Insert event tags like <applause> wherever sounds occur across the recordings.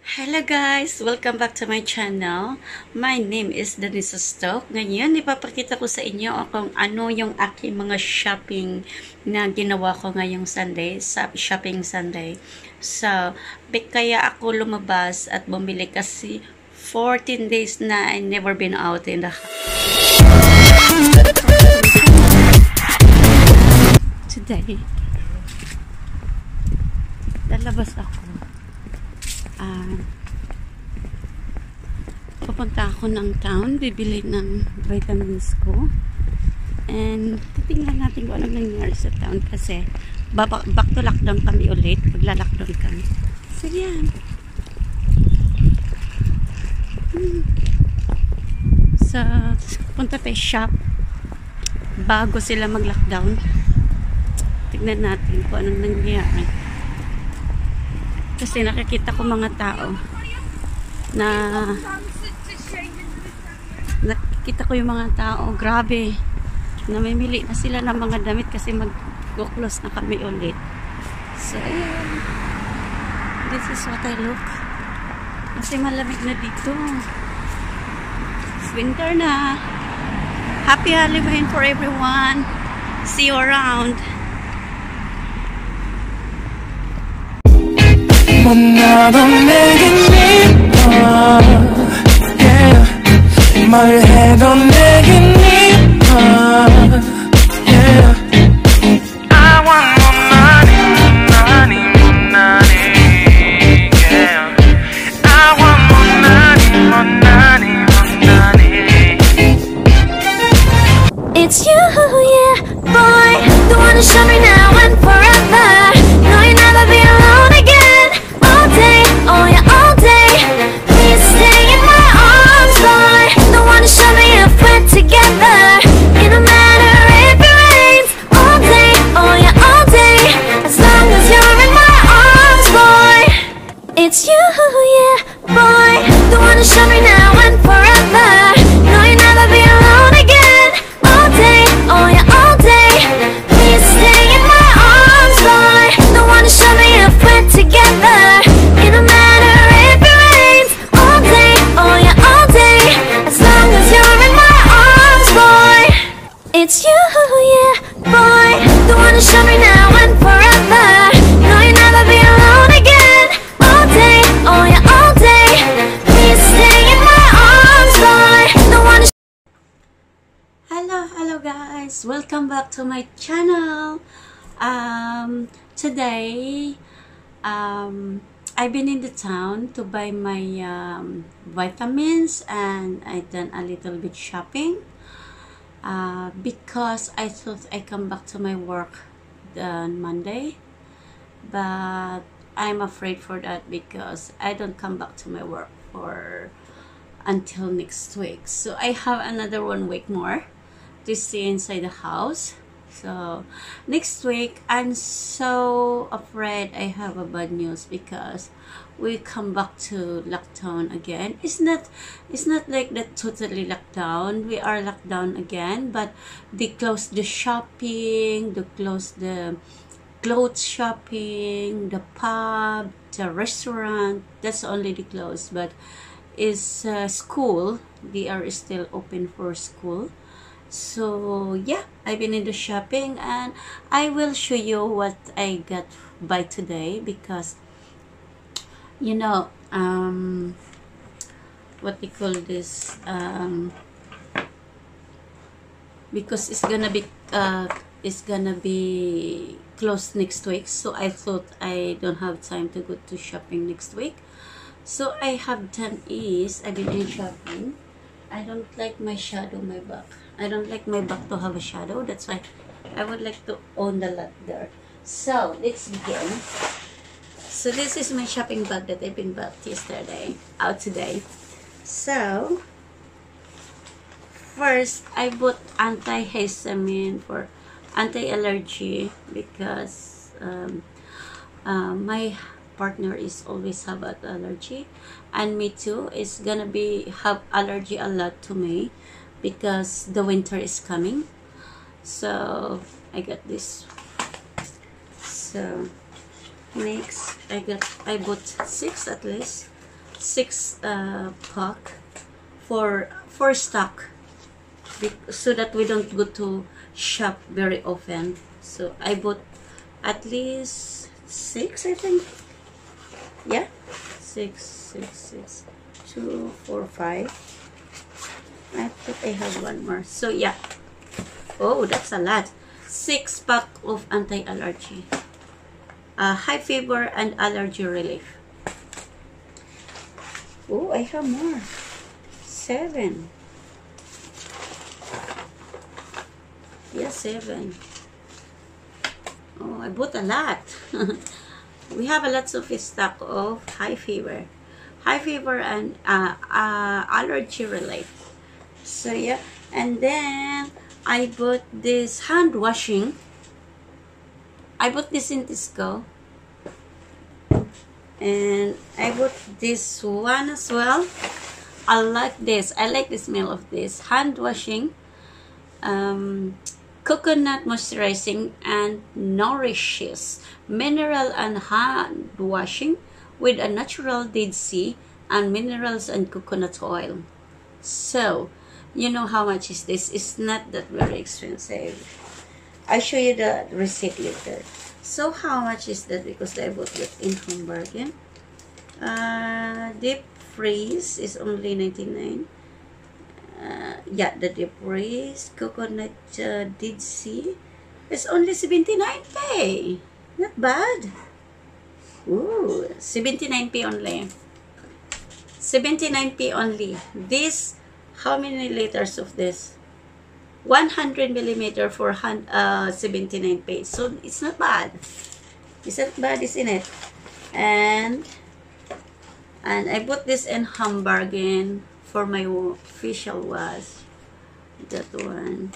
Hello guys! Welcome back to my channel. My name is Denisa Stock. Ngayon, ipapakita ko sa inyo kung ano yung aking mga shopping na ginawa ko ngayong Sunday, shopping Sunday. So, kaya ako lumabas at bumili kasi 14 days na I never been out in the. Today, lalabas ako. Ah, pupunta ako ng town, bibili ng vitamins ko. And titingnan natin kung anong nangyari sa town kasi back to lockdown kami ulit. Magla-lockdown kami. So yan. Hmm. So, punta tayo shop bago sila mag-lockdown. Tignan natin kung anong nangyari. Kasi nakikita ko mga tao na nakikita ko yung mga tao, grabe, namimili na sila ng mga damit kasi mag-close na kami ulit. So, ayan. This is what I look. Kasi malamig na dito. Winter na. Happy Halloween for everyone. See you around. 만나도 내게 미워 yeah. 말해도 내게 미워 yeah. Today, um, I've been in the town to buy my um, vitamins and I done a little bit shopping uh, because I thought I come back to my work on Monday, but I'm afraid for that because I don't come back to my work for until next week. So I have another one week more to stay inside the house. So next week I'm so afraid I have a bad news because we come back to lockdown again. It's not it's not like that totally lockdown. We are locked down again, but they close the shopping, they close the clothes shopping, the pub, the restaurant. That's only the close, but is uh, school. They are still open for school. So yeah, I've been in the shopping and I will show you what I got by today because you know um what we call this um because it's gonna be uh it's gonna be closed next week so I thought I don't have time to go to shopping next week. So I have done is I've been in shopping I don't like my shadow my back. I don't like my back to have a shadow. That's why I would like to own the lot there. So let's begin. So this is my shopping bag that I've been bought yesterday out today. So first I bought antihistamine for anti-allergy because um, uh, my partner is always have an allergy. And me too is gonna be have allergy a lot to me because the winter is coming. So I got this. So next I got I bought six at least. Six uh, pack for for stock. So that we don't go to shop very often. So I bought at least six, I think. Yeah, six, six, six, two, four, five. I think I have one more. So yeah. Oh, that's a lot. Six pack of anti-allergy. Uh, high fever and allergy relief. Oh, I have more. Seven. Yeah, seven. Oh, I bought a lot. <laughs> we have a lot of stock of high fever. High fever and uh, uh, allergy relief. So yeah, and then I bought this hand washing. I bought this in Tesco. And I bought this one as well. I like this. I like the smell of this. Hand washing. Um, coconut moisturizing and nourishes mineral and hand washing with a natural sea and minerals and coconut oil. So you know how much is this? It's not that very expensive. I show you the receipt later. So how much is that? Because i bought it in home bargain. Uh deep freeze is only 99 uh, yeah, the debris coconut uh, did see it's only 79p. Not bad. Ooh, 79p only. 79p only. This, how many liters of this? 100 millimeter for uh, 79p. So it's not bad. It's not bad, isn't it? And and I put this in Home Bargain for my facial wash. That one.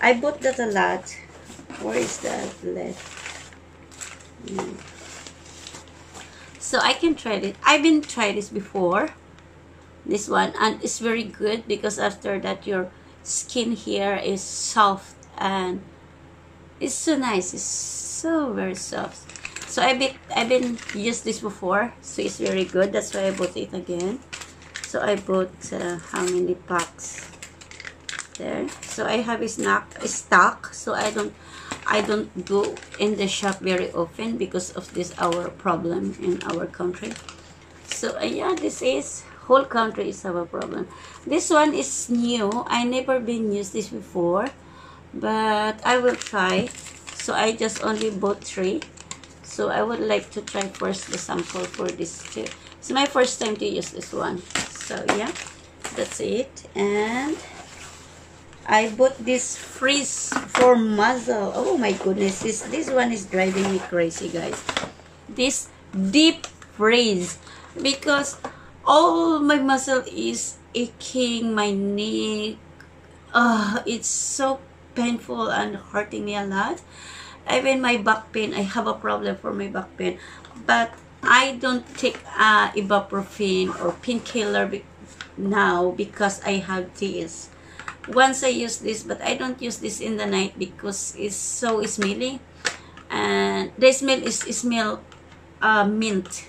I bought that a lot. Where is that left? Hmm. So I can try it. I've been tried this before. This one and it's very good because after that your skin here is soft and it's so nice. It's so very soft. So I've been I've been used this before, so it's very good. That's why I bought it again. So I bought uh, how many packs there? So I have a snack a stock. So I don't I don't go in the shop very often because of this our problem in our country. So uh, yeah, this is whole country is our problem. This one is new. I never been used this before, but I will try. So I just only bought three. So I would like to try first the sample for this too. It's my first time to use this one. So yeah, that's it. And I bought this freeze for muzzle. Oh my goodness, this this one is driving me crazy, guys. This deep freeze because all my muscle is aching, my neck. Uh, it's so painful and hurting me a lot. Even my back pain, I have a problem for my back pain. But I don't take uh, ibuprofen or painkiller be- now because I have this. Once I use this, but I don't use this in the night because it's so smelly. And the smell is smell uh, mint.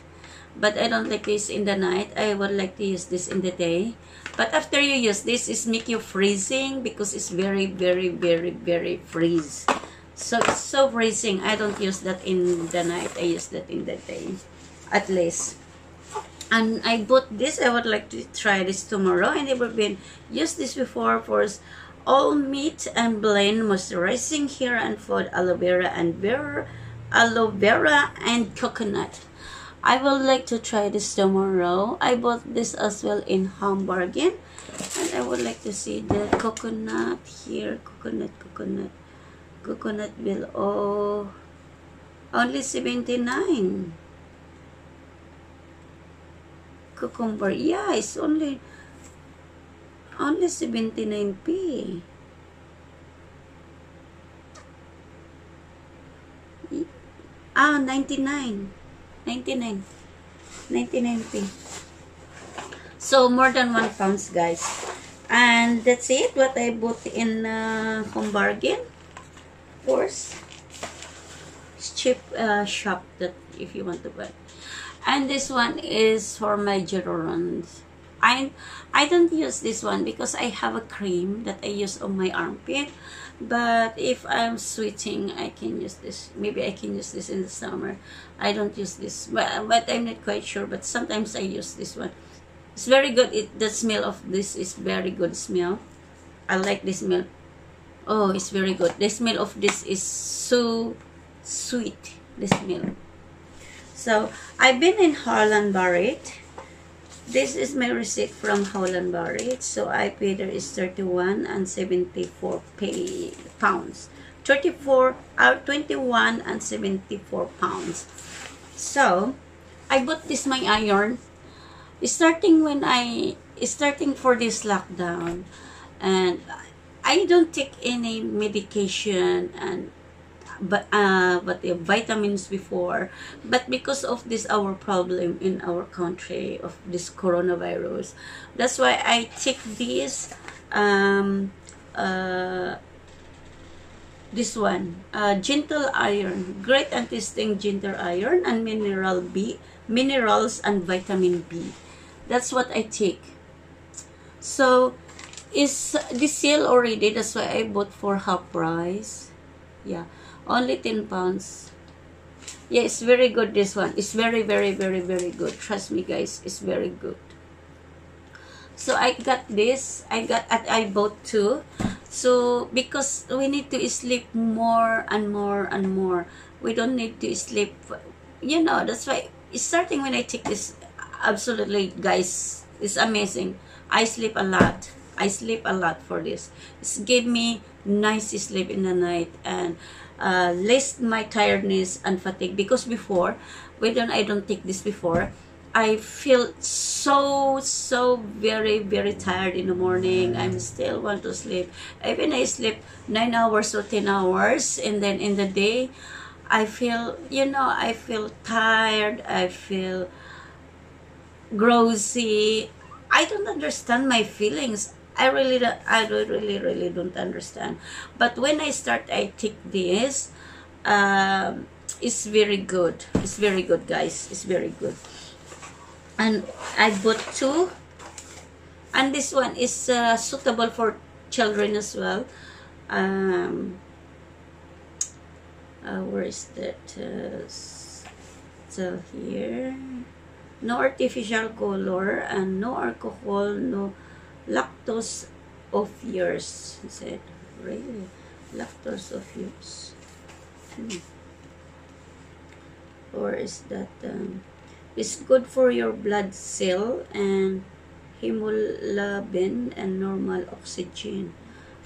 But I don't like this in the night. I would like to use this in the day. But after you use this, it's make you freezing because it's very, very, very, very freeze. So so freezing. I don't use that in the night. I use that in the day, at least. And I bought this. I would like to try this tomorrow. I never been used this before for all meat and blend moisturizing hair and food aloe vera and vera, aloe vera and coconut. I would like to try this tomorrow. I bought this as well in Home Bargain. And I would like to see the coconut here. Coconut, coconut. Coconut bill. Oh, only 79. Cucumber. Yeah, it's only only 79p. Ah, 99. 99. 99p. So, more than one pounds, guys. And that's it. What I bought in uh, home bargain. Course. It's cheap uh, shop that if you want to buy. And this one is for my gerunds. I I don't use this one because I have a cream that I use on my armpit. But if I'm sweating, I can use this. Maybe I can use this in the summer. I don't use this, but, but I'm not quite sure. But sometimes I use this one. It's very good. It the smell of this is very good smell. I like this smell. Oh, it's very good. The smell of this is so sweet. The smell. So I've been in Holland Barrett. This is my receipt from Holland Barrett. So I paid her is 31 and 74 pay pounds. 34 uh, 21 and 74 pounds. So I bought this my iron starting when I starting for this lockdown and I don't take any medication and but uh but the vitamins before but because of this our problem in our country of this coronavirus. That's why I take this um uh this one uh, gentle iron great anti-sting gentle iron and mineral B minerals and vitamin B. That's what I take. So is the sale already? That's why I bought for half price. Yeah. Only 10 pounds. Yeah it's very good this one. It's very very very very good. Trust me guys it's very good. So I got this. I got I bought two. So because we need to sleep more and more and more. We don't need to sleep you know that's why starting when I take this absolutely guys it's amazing. I sleep a lot I sleep a lot for this. It's give me nice sleep in the night and uh, less my tiredness and fatigue because before when I don't take this before I feel so so very very tired in the morning. I'm still want to sleep. Even I sleep 9 hours or 10 hours and then in the day I feel you know I feel tired I feel grossy I don't understand my feelings I really, I really, really don't understand. But when I start, I take this. Um, it's very good. It's very good, guys. It's very good. And I bought two. And this one is uh, suitable for children as well. Um, uh, where is that? Uh, here. No artificial color and no alcohol, no lactose of yours. He said, really? Lactose of yours. Hmm. Or is that, um, it's good for your blood cell and hemoglobin and normal oxygen.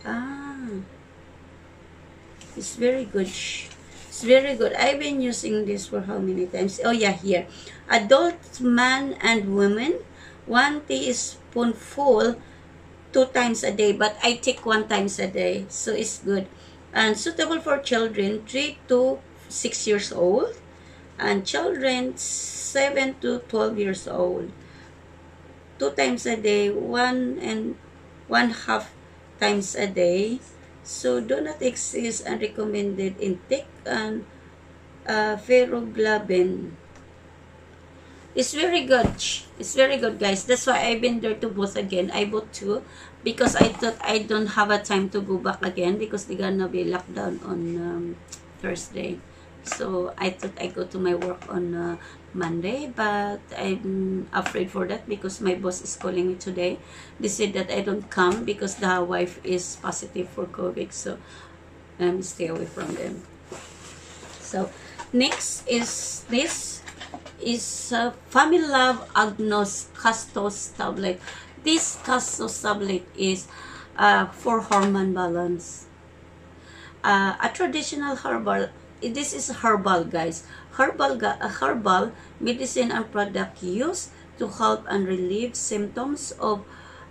Ah, it's very good. It's very good. I've been using this for how many times? Oh yeah, here. Adult man and women, one teaspoonful two times a day, but I take one times a day, so it's good. And suitable for children 3 to 6 years old, and children 7 to 12 years old. Two times a day, one and one half times a day. So do not exceed unrecommended intake and uh, ferroglobin. It's very good. It's very good, guys. That's why I've been there to both again. I bought two because I thought I don't have a time to go back again because they're gonna be locked down on um, Thursday. So I thought I go to my work on uh, Monday, but I'm afraid for that because my boss is calling me today. They said that I don't come because the wife is positive for COVID. So I'm stay away from them. So next is this is uh, Family Love Agnos Castos tablet. This Castos tablet is uh, for hormone balance. Uh, a traditional herbal. This is herbal, guys. Herbal, a herbal medicine and product used to help and relieve symptoms of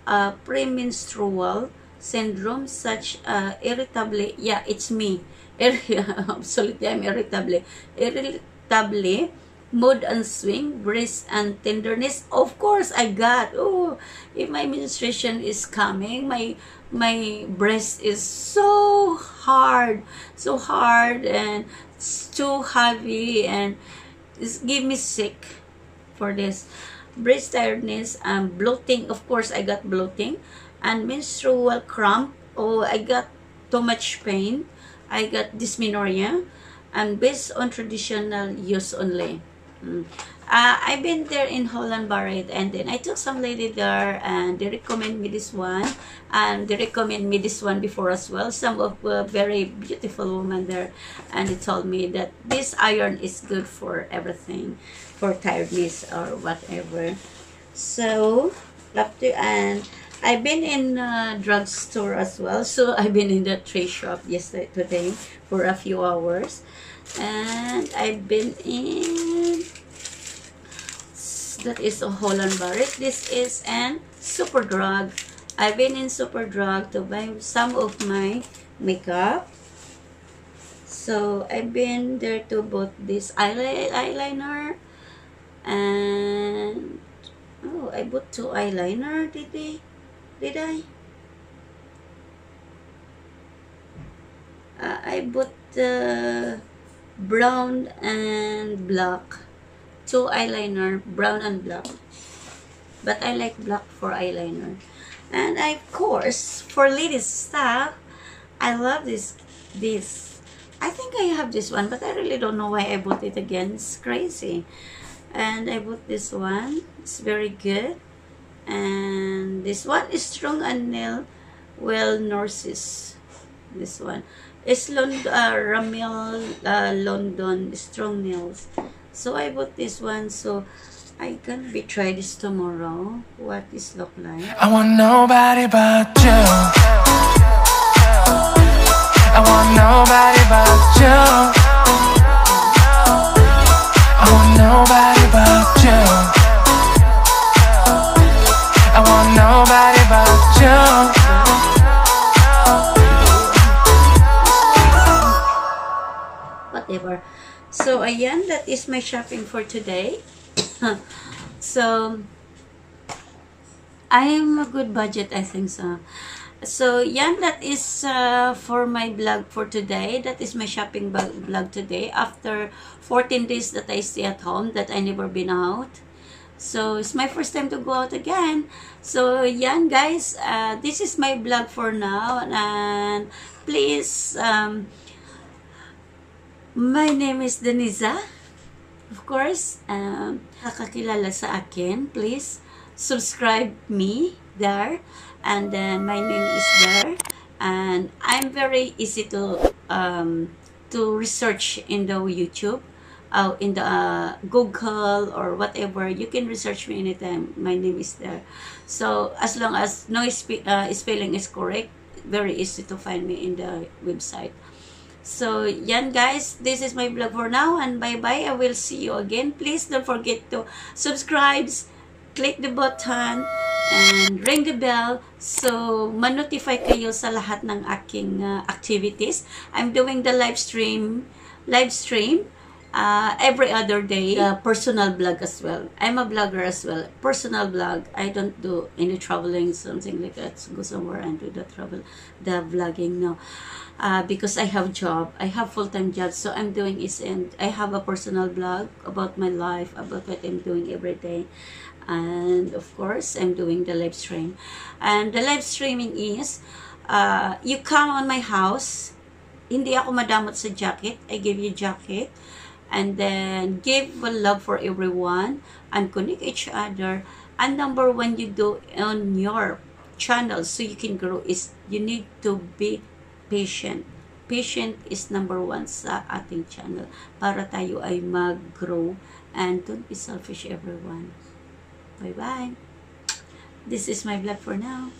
uh, premenstrual syndrome such uh, irritable. Yeah, it's me. Ir- <laughs> Absolutely, I'm irritable. Irritable mood and swing, breast and tenderness. Of course, I got. Oh, if my menstruation is coming, my my breast is so hard, so hard, and it's too heavy, and it's give me sick for this breast tiredness and bloating of course i got bloating and menstrual cramp oh i got too much pain i got dysmenorrhea and based on traditional use only Mm. Uh, I've been there in Holland Barrett and then I took some lady there and they recommend me this one and they recommend me this one before as well. Some of uh, very beautiful women there and they told me that this iron is good for everything, for tiredness or whatever. So, up to and I've been in a drugstore as well. So <laughs> I've been in the trade shop yesterday today for a few hours and I've been in that is a Holland Barrett this is an Superdrug I've been in Superdrug to buy some of my makeup. So I've been there to bought this eyeliner. And oh I bought two eyeliner did I did I? Uh, I bought the uh, brown and black. Two eyeliner brown and black. But I like black for eyeliner. And of course for ladies stuff I love this this. I think I have this one but I really don't know why I bought it again. It's crazy. And I bought this one. It's very good. And this one is strong and nail well nurses this one is Lond uh, Ramel uh, London Strong Nails. So I bought this one. So I can be try this tomorrow. What this look like? I want nobody but you. I want nobody but that is my shopping for today. <coughs> so, I am a good budget, I think so. So, yan, that is uh, for my vlog for today. That is my shopping vlog today. After 14 days that I stay at home, that I never been out. So, it's my first time to go out again. So, yan, guys. Uh, this is my vlog for now. And please, um, My name is Denisa. Of course, um, kakakilala sa akin, please subscribe me there. And then my name is there. And I'm very easy to um, to research in the YouTube, uh, in the uh, Google or whatever. You can research me anytime. My name is there. So as long as no spe uh, spelling is correct, very easy to find me in the website. So, yan guys. This is my vlog for now. And bye-bye. I will see you again. Please don't forget to subscribe, click the button, and ring the bell. So, ma-notify kayo sa lahat ng aking uh, activities. I'm doing the live stream, live stream uh, every other day. Uh, personal vlog as well. I'm a blogger as well. Personal vlog. I don't do any traveling, something like that. So go somewhere and do the travel, the vlogging. No uh, because I have job. I have full-time job. So I'm doing is and I have a personal blog about my life, about what I'm doing every day. And of course, I'm doing the live stream. And the live streaming is, uh, you come on my house, hindi ako madamot sa jacket. I give you jacket. And then give love for everyone and connect each other. And number one you do on your channel so you can grow is you need to be patient. Patient is number one sa ating channel para tayo ay mag-grow and don't be selfish everyone. Bye-bye. This is my vlog for now.